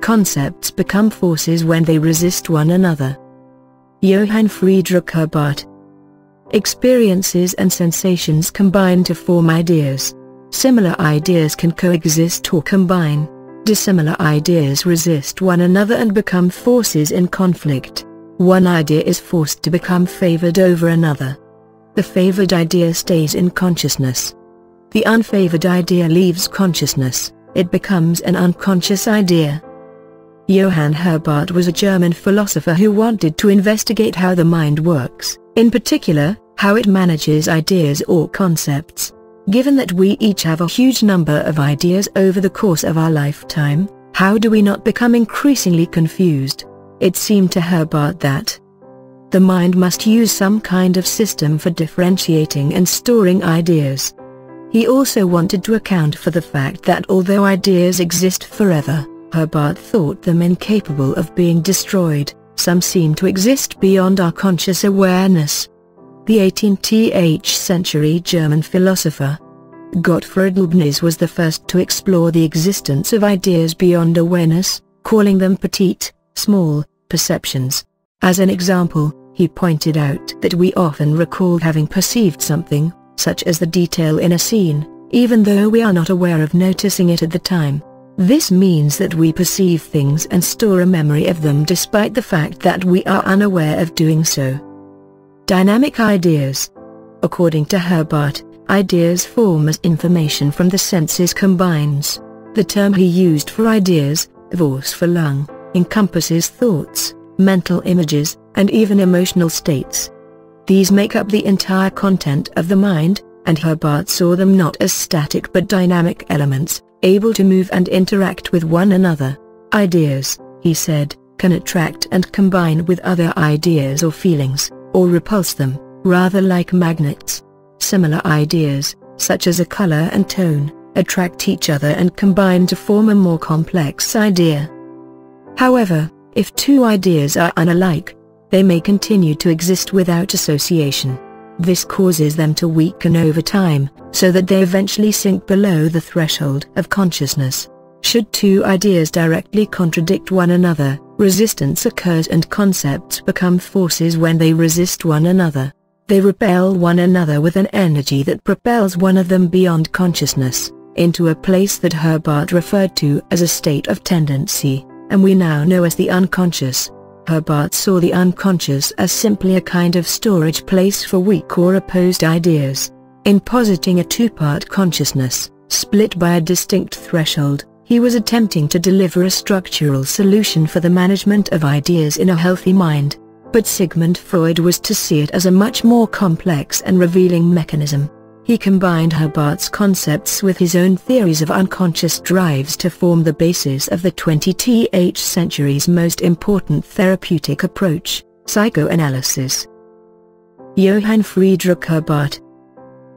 Concepts become forces when they resist one another. Johann Friedrich Herbart Experiences and sensations combine to form ideas. Similar ideas can coexist or combine. Dissimilar ideas resist one another and become forces in conflict. One idea is forced to become favored over another. The favored idea stays in consciousness. The unfavored idea leaves consciousness, it becomes an unconscious idea. Johann Herbart was a German philosopher who wanted to investigate how the mind works, in particular, how it manages ideas or concepts. Given that we each have a huge number of ideas over the course of our lifetime, how do we not become increasingly confused? It seemed to Herbart that the mind must use some kind of system for differentiating and storing ideas. He also wanted to account for the fact that although ideas exist forever, Herbart thought them incapable of being destroyed, some seem to exist beyond our conscious awareness. The 18th century German philosopher Gottfried Leibniz was the first to explore the existence of ideas beyond awareness, calling them petite, small, perceptions. As an example, he pointed out that we often recall having perceived something, such as the detail in a scene, even though we are not aware of noticing it at the time. This means that we perceive things and store a memory of them despite the fact that we are unaware of doing so. Dynamic ideas. According to Herbart, ideas form as information from the senses combines. The term he used for ideas, Vorstellung, encompasses thoughts, mental images, and even emotional states. These make up the entire content of the mind, and Herbart saw them not as static but dynamic elements, able to move and interact with one another. Ideas, he said, can attract and combine with other ideas or feelings, or repulse them, rather like magnets. Similar ideas, such as a color and tone, attract each other and combine to form a more complex idea. However, if two ideas are unalike, they may continue to exist without association. This causes them to weaken over time, so that they eventually sink below the threshold of consciousness. Should two ideas directly contradict one another, resistance occurs and concepts become forces when they resist one another. They repel one another with an energy that propels one of them beyond consciousness, into a place that Herbart referred to as a state of tendency, and we now know as the unconscious. Herbart saw the unconscious as simply a kind of storage place for weak or opposed ideas. In positing a two-part consciousness, split by a distinct threshold, he was attempting to deliver a structural solution for the management of ideas in a healthy mind. But Sigmund Freud was to see it as a much more complex and revealing mechanism. He combined Herbart's concepts with his own theories of unconscious drives to form the basis of the 20th century's most important therapeutic approach, psychoanalysis. Johann Friedrich Herbart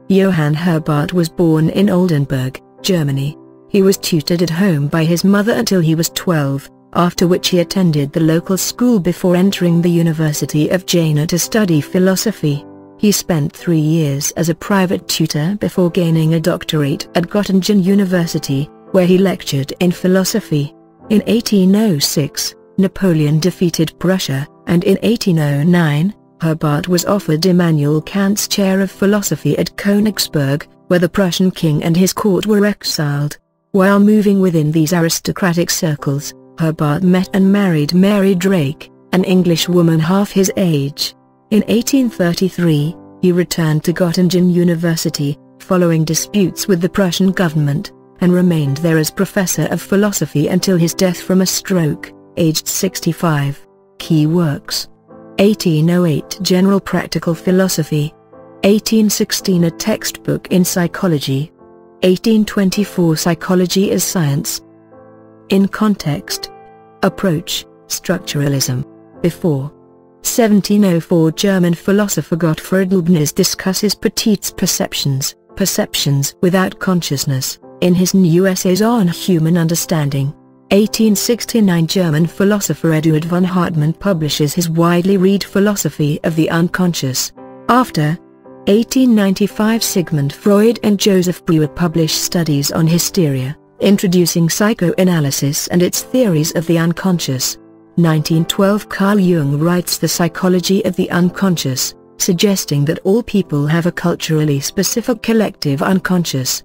Johann Herbart was born in Oldenburg, Germany. He was tutored at home by his mother until he was 12, after which he attended the local school before entering the University of Jena to study philosophy. He spent three years as a private tutor before gaining a doctorate at Göttingen University, where he lectured in philosophy. In 1806, Napoleon defeated Prussia, and in 1809, Herbart was offered Immanuel Kant's chair of philosophy at Königsberg, where the Prussian king and his court were exiled. While moving within these aristocratic circles, Herbart met and married Mary Drake, an English woman half his age. In 1833, he returned to Göttingen University, following disputes with the Prussian government, and remained there as professor of philosophy until his death from a stroke, aged 65. Key works. 1808 General Practical Philosophy. 1816 A textbook in psychology. 1824 Psychology as Science. In context. Approach, Structuralism. Before 1704 German philosopher Gottfried Leibniz discusses petites perceptions, perceptions without consciousness, in his new essays on human understanding. 1869 German philosopher Eduard von Hartmann publishes his widely read Philosophy of the Unconscious. After 1895 Sigmund Freud and Josef Breuer publish studies on hysteria, Introducing Psychoanalysis and its Theories of the Unconscious. 1912 Carl Jung writes The Psychology of the Unconscious, suggesting that all people have a culturally specific collective unconscious,